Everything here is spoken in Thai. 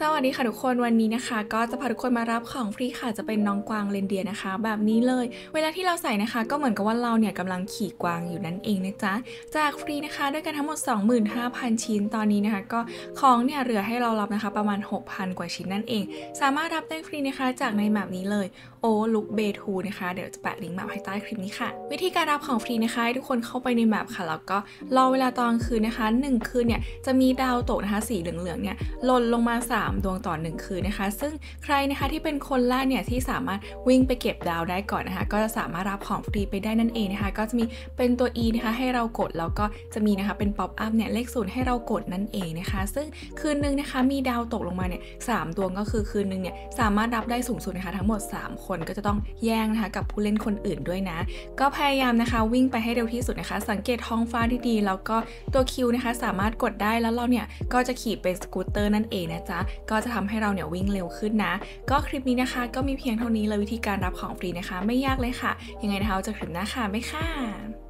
สวัสดีค่ะทุกคนวันนี้นะคะ ก็จะพาทุกคนมารับของฟรีค่ะจะเป็นน้องกวางเรนเดียร์นะคะ แบบนี้เลย เวลาที่เราใส่นะคะ ก็เหมือนกับว่าเราเนี่ยกำลังขี่กวางอยู่นั่นเองนะจ๊ะจากฟรีนะคะด้วยกันทั้งหมด 25,000 ชิ้นตอนนี้นะคะ ก็ของเนี่ยเหลือให้เรารับนะคะประมาณ 6,000 กว่าชิ้นนั่นเอง สามารถรับได้ฟรีนะคะจากในแมปนี้เลยโอลุกเบทูนะคะเดี๋ยวจะแปะลิงก์แมปให้ใต้คลิปนี้ค่ะ วิธีการรับของฟรีนะคะทุกคนเข้าไปในแมปค่ะแล้วก็รอเวลาตอนคืนนะคะ 1 คืนเนี่ยจะมีดาวตกนะคะสีเหลืองๆเนี่ยหล่นลงมา3ดวงต่อ 1 คืนนะคะ ซึ่งใครนะคะที่เป็นคนแรกเนี่ยที่สามารถวิ่งไปเก็บดาวได้ก่อนนะคะ ก็จะสามารถรับของฟรีไปได้นั่นเองนะคะ ก็จะมีเป็นตัว E นะคะให้เรากดแล้วก็จะมีนะคะเป็น pop-up เนี่ยเลขศูนย์ให้เรากดนั่นเองนะคะ ซึ่งคืนนึงนะคะมีดาวตกลงมาเนี่ยสามดวงก็คือคืนนึงเนี่ยสามารถรับได้สูงสุดนะคะทั้งหมด 3 คนก็จะต้องแย่งนะคะกับผู้เล่นคนอื่นด้วยนะ ก็พยายามนะคะวิ่งไปให้เร็วที่สุดนะคะ สังเกตท้องฟ้าดีๆแล้วก็ตัวคิวนะคะสามารถกดได้แล้วเราเนี่ยก็จะขี่เป็นสกูตเตอร์นั่นเองนะจ๊ะก็จะทำให้เราเนี่ยวิ่งเร็วขึ้นนะ ก็คลิปนี้นะคะ ก็มีเพียงเท่านี้เลยวิธีการรับของฟรีนะคะ ไม่ยากเลยค่ะ ยังไงนะคะเราจะคลิปหน้าค่ะไม่ค่ะ